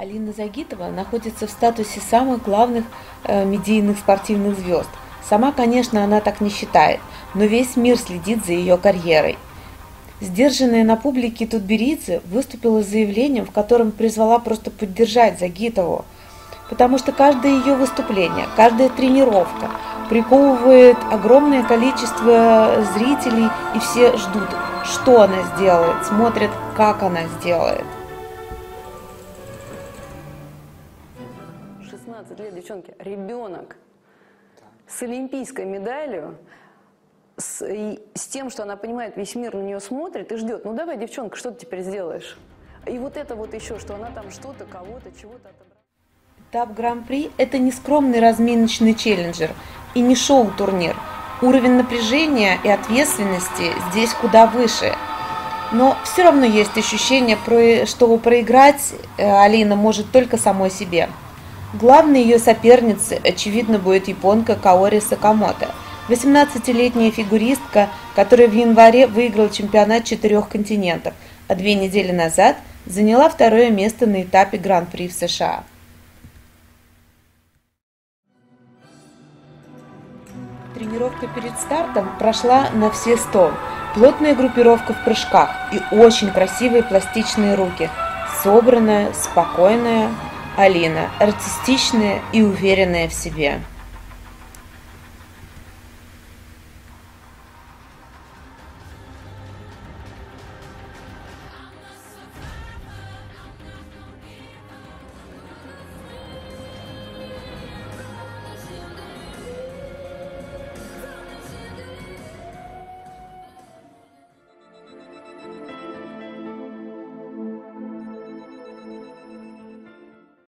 Алина Загитова находится в статусе самых главных э, медийных спортивных звезд. Сама, конечно, она так не считает, но весь мир следит за ее карьерой. Сдержанная на публике Тутберидзе выступила с заявлением, в котором призвала просто поддержать Загитову, потому что каждое ее выступление, каждая тренировка приковывает огромное количество зрителей, и все ждут, что она сделает, смотрят, как она сделает. 16 лет, девчонки, ребенок с олимпийской медалью, с, и с тем, что она понимает, весь мир на нее смотрит и ждет. Ну давай, девчонка, что ты теперь сделаешь? И вот это вот еще, что она там что-то, кого-то, чего-то отобрала. Этап Гран-при – это не скромный разминочный челленджер и не шоу-турнир. Уровень напряжения и ответственности здесь куда выше. Но все равно есть ощущение, что проиграть э, Алина может только самой себе. Главной ее соперницей, очевидно, будет японка Каори Сакамото, 18-летняя фигуристка, которая в январе выиграла чемпионат четырех континентов, а две недели назад заняла второе место на этапе Гран-при в США. Тренировка перед стартом прошла на все сто. Плотная группировка в прыжках и очень красивые пластичные руки. Собранная, спокойная, Алина, артистичная и уверенная в себе.